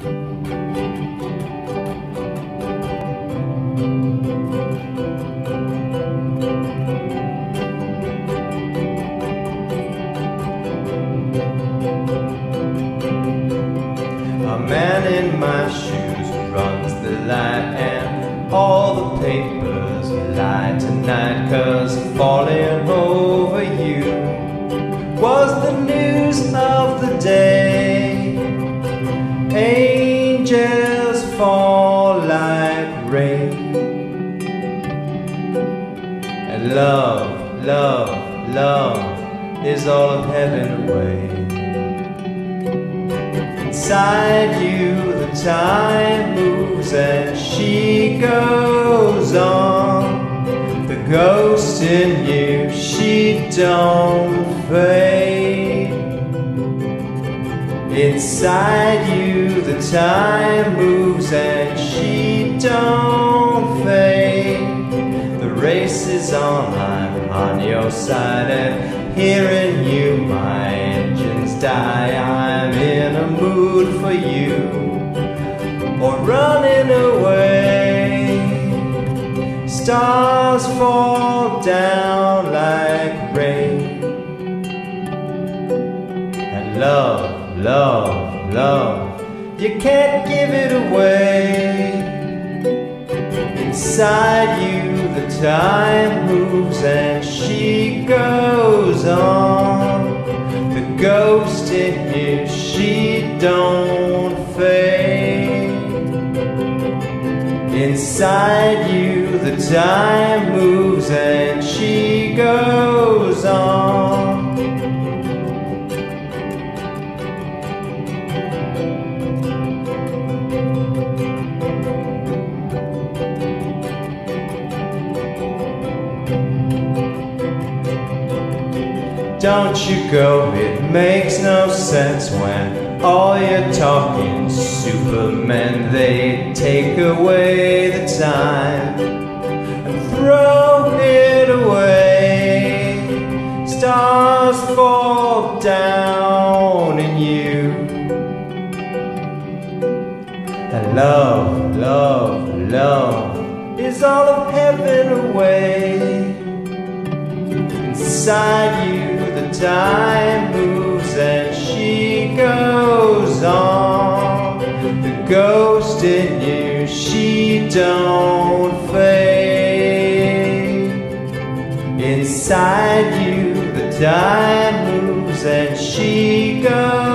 A man in my shoes runs the light and all the papers lie tonight cause falling over you was the news of Angels fall like rain. And love, love, love is all of heaven away. Inside you, the time moves and she goes on. The ghost in you, she don't fade. Inside you, time moves and she don't fade. The race is on, I'm on your side, and hearing you, my engines die. I'm in a mood for you, or running away. Stars fall down like rain, and love, love, love, you can't give it away. Inside you, the time moves and she goes on. The ghost in you, she don't fade. Inside you, the time moves and she Don't you go, it makes no sense when all you're talking Superman. they take away the time and throw it away. Stars fall down in you. And love, love, love is all of heaven away. Inside you, time moves and she goes on. The ghost in you, she don't fade. Inside you, the time moves and she goes